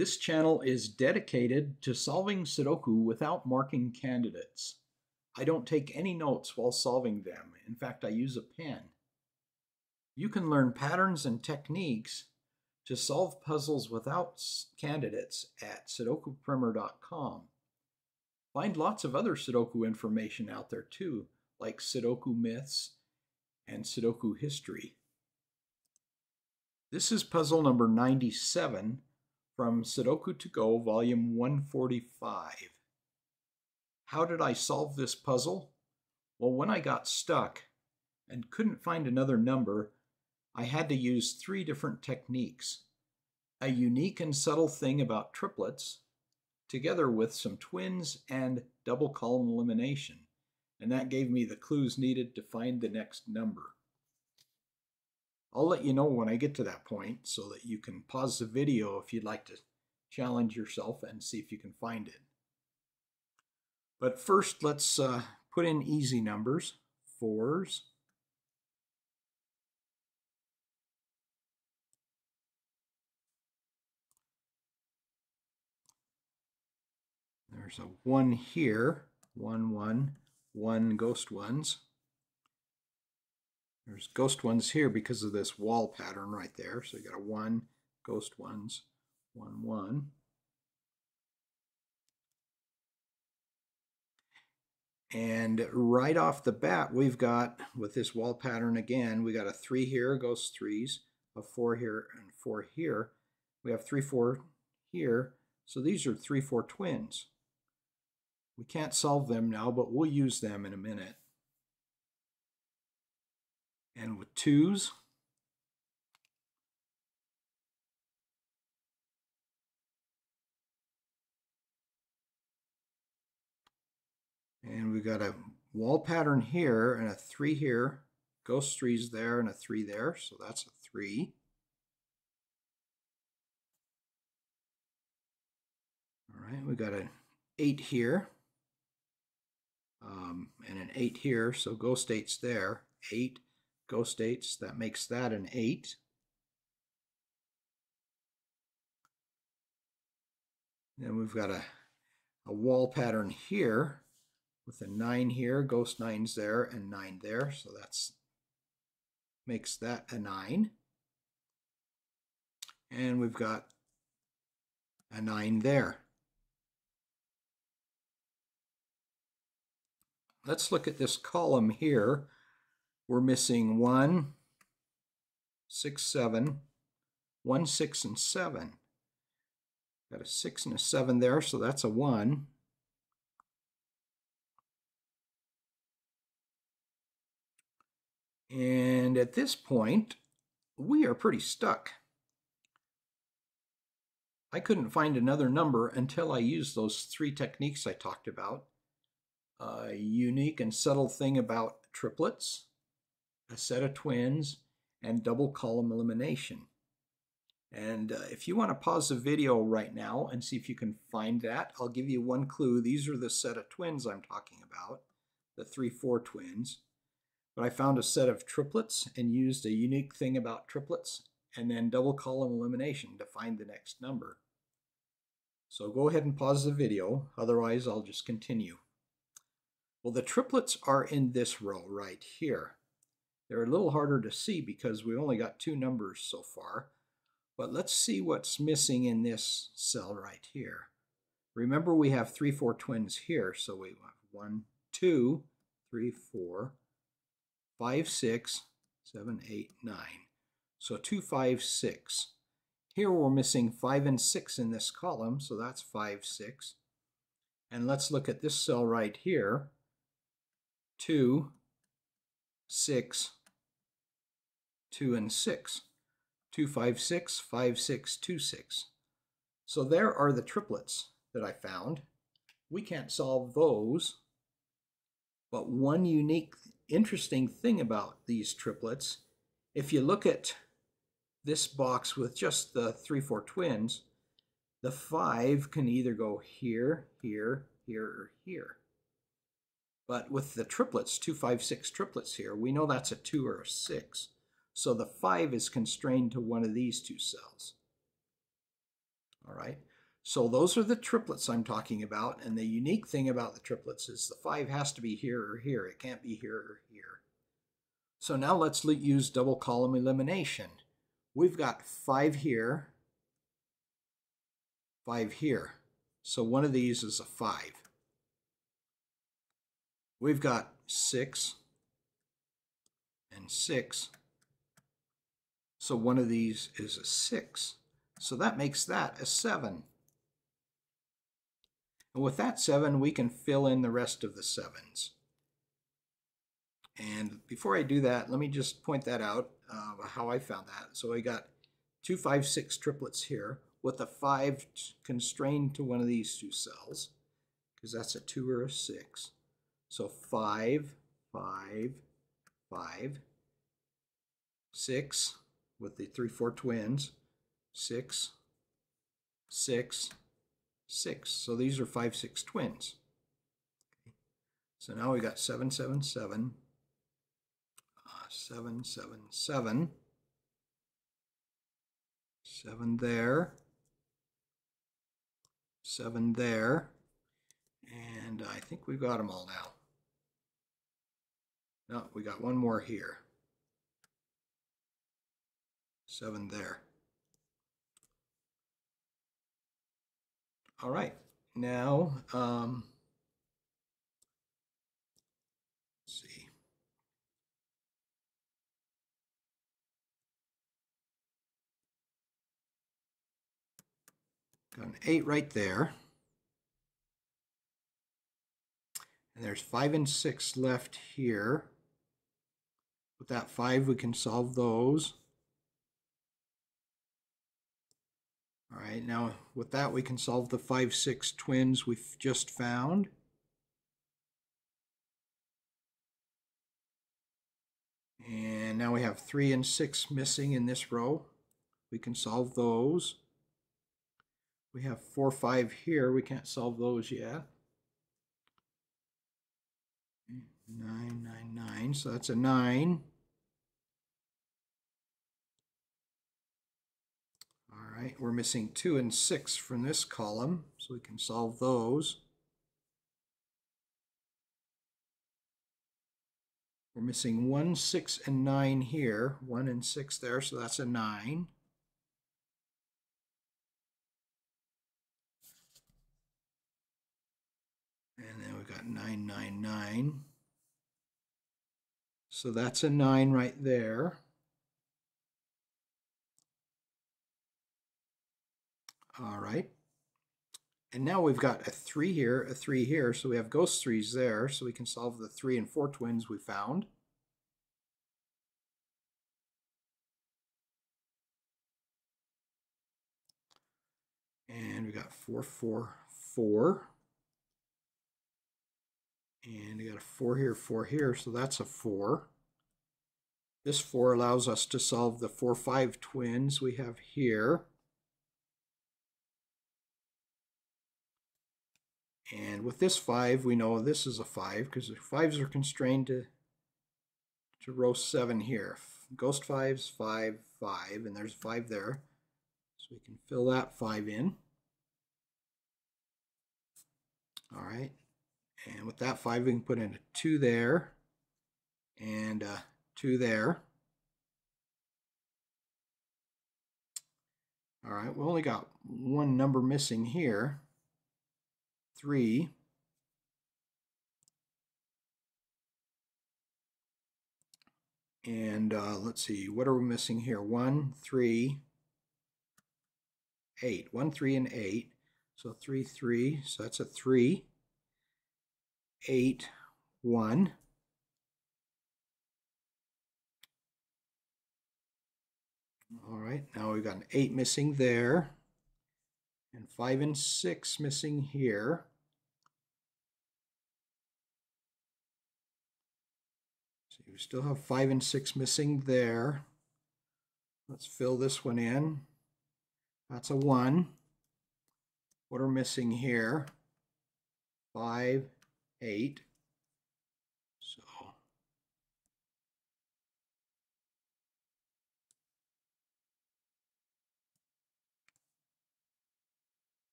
This channel is dedicated to solving Sudoku without marking candidates. I don't take any notes while solving them. In fact, I use a pen. You can learn patterns and techniques to solve puzzles without candidates at sudokuprimer.com. Find lots of other Sudoku information out there too, like Sudoku myths and Sudoku history. This is puzzle number 97 from Sudoku to Go, volume 145. How did I solve this puzzle? Well, when I got stuck and couldn't find another number, I had to use three different techniques. A unique and subtle thing about triplets, together with some twins and double column elimination. And that gave me the clues needed to find the next number. I'll let you know when I get to that point so that you can pause the video if you'd like to challenge yourself and see if you can find it. But first, let's uh, put in easy numbers, fours, There's a one here, one, one, one ghost ones. There's ghost ones here because of this wall pattern right there. So you got a one, ghost ones, one, one. And right off the bat, we've got, with this wall pattern again, we got a 3 here, ghost threes, a 4 here, and 4 here. We have 3, 4 here. So these are 3, 4 twins. We can't solve them now, but we'll use them in a minute. And with twos, and we've got a wall pattern here and a three here, ghost threes there and a three there, so that's a three. All right, we got an eight here um, and an 8 here, so ghost 8's there. 8, ghost 8's, that makes that an 8. Then we've got a, a wall pattern here with a 9 here, ghost 9's there, and 9 there, so that's makes that a 9. And we've got a 9 there. Let's look at this column here. We're missing 1, 6, 7, 1, 6, and 7. Got a 6 and a 7 there, so that's a 1. And at this point, we are pretty stuck. I couldn't find another number until I used those three techniques I talked about a unique and subtle thing about triplets, a set of twins, and double column elimination. And uh, if you want to pause the video right now and see if you can find that, I'll give you one clue. These are the set of twins I'm talking about, the 3-4 twins. But I found a set of triplets and used a unique thing about triplets and then double column elimination to find the next number. So go ahead and pause the video, otherwise I'll just continue. Well, the triplets are in this row right here. They're a little harder to see because we only got two numbers so far. But let's see what's missing in this cell right here. Remember we have 3, 4 twins here, so we have 1, 2, 3, 4, 5, 6, 7, 8, 9. So 2, 5, 6. Here we're missing 5 and 6 in this column, so that's 5, 6. And let's look at this cell right here. 2, 6, 2 and 6. 2, 5, 6, 5, 6, 2, 6. So there are the triplets that I found. We can't solve those, but one unique, interesting thing about these triplets, if you look at this box with just the 3, 4 twins, the 5 can either go here, here, here, or here. But with the triplets, 2, 5, 6 triplets here, we know that's a 2 or a 6. So the 5 is constrained to one of these two cells. All right, So those are the triplets I'm talking about. And the unique thing about the triplets is the 5 has to be here or here. It can't be here or here. So now let's use double column elimination. We've got 5 here, 5 here. So one of these is a 5. We've got 6 and 6. So one of these is a 6. So that makes that a 7. And with that 7, we can fill in the rest of the 7s. And before I do that, let me just point that out, uh, how I found that. So I got two, five, six triplets here with a 5 constrained to one of these two cells, because that's a 2 or a 6. So 5, 5, 5, 6 with the 3, 4 twins, 6, 6, 6. So these are 5, 6 twins. Okay. So now we got 7, 7, 7, uh, 7, 7, 7, 7 there, 7 there, and I think we've got them all now. No, we got one more here. 7 there. All right, now, um, see. Got an 8 right there. And there's 5 and 6 left here. With that 5, we can solve those. Right, now with that we can solve the 5, 6 twins we've just found. And now we have 3 and 6 missing in this row. We can solve those. We have 4, 5 here. We can't solve those yet. 9, 9, 9. So that's a 9. Right, we're missing 2 and 6 from this column, so we can solve those. We're missing 1, 6, and 9 here. 1 and 6 there, so that's a 9. And then we've got 999. So that's a 9 right there. All right. And now we've got a 3 here, a 3 here, so we have ghost 3s there, so we can solve the 3 and 4 twins we found. And we got 4, 4, 4. And we got a 4 here, 4 here, so that's a 4. This 4 allows us to solve the 4, 5 twins we have here. And with this 5, we know this is a 5 because the 5s are constrained to, to row 7 here. Ghost 5s, 5, 5, and there's 5 there. So we can fill that 5 in. All right. And with that 5, we can put in a 2 there and a 2 there. All right, we only got one number missing here. 3. And uh, let's see, what are we missing here? 1, 3, 8. 1, 3, and 8. So 3, 3. So that's a 3. 8, 1. All right, now we've got an 8 missing there. And 5 and 6 missing here. So you still have 5 and 6 missing there. Let's fill this one in. That's a 1. What are missing here? 5, 8. So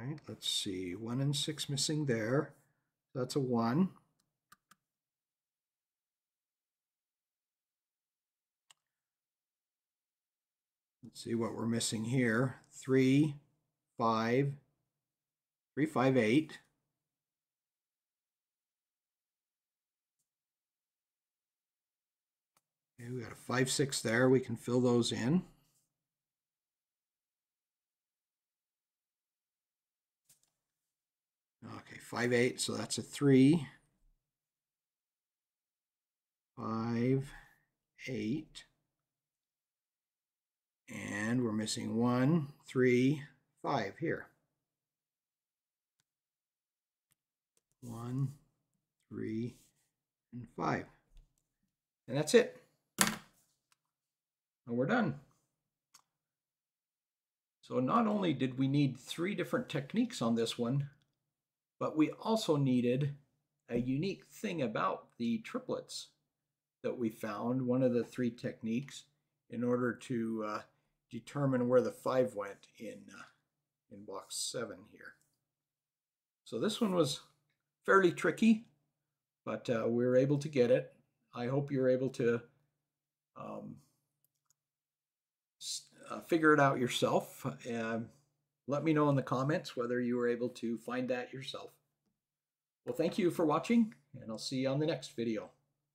right, let's see. One and six missing there. That's a one. Let's see what we're missing here. Three, five, three, five, eight. Okay, we got a five, six there. We can fill those in. Okay, five, eight, so that's a three. Five, eight. And we're missing one, three, five here. One, three, and five. And that's it. And we're done. So not only did we need three different techniques on this one, but we also needed a unique thing about the triplets that we found, one of the three techniques, in order to uh, determine where the 5 went in, uh, in box 7 here. So this one was fairly tricky, but uh, we were able to get it. I hope you're able to um, uh, figure it out yourself. and let me know in the comments whether you were able to find that yourself. Well, thank you for watching, and I'll see you on the next video.